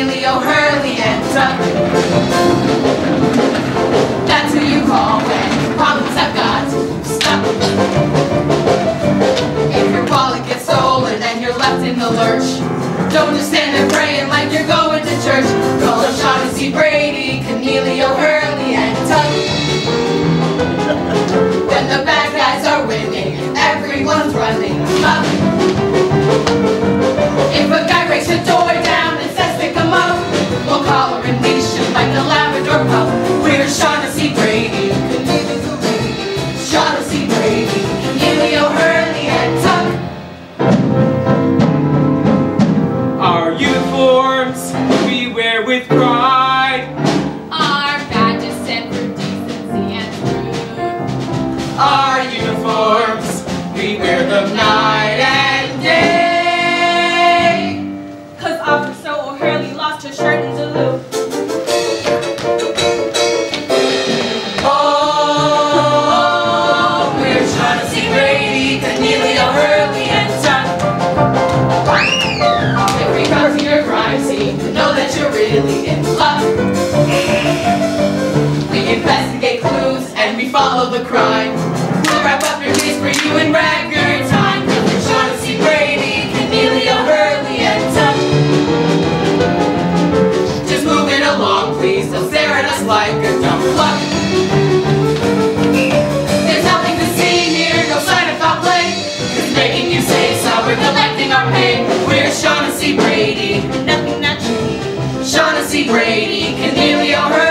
Neely O'Hurly and Dudley. That's who you call when problems have got stuck. If your wallet gets stolen and you're left in the lurch, don't just stand and pray. Uniforms we wear with pride. Our badges stand for decency and truth. Our uniforms we wear them night and day. Cause Officer O'Hurly lost her shirt privacy to know that you're really in luck. We investigate clues and we follow the crime. We'll wrap up your case for you in record time. With Shaughnessy Brady, Kenneally O'Hurly, and Tuck. Just moving along, please. They'll stare at us like a dumb fuck. There's nothing to see here, no sign of foul play. Cause making you say so, we're collecting our pay. We're Shaughnessy Brady. Chelsea Brady, Cornelia Hurd.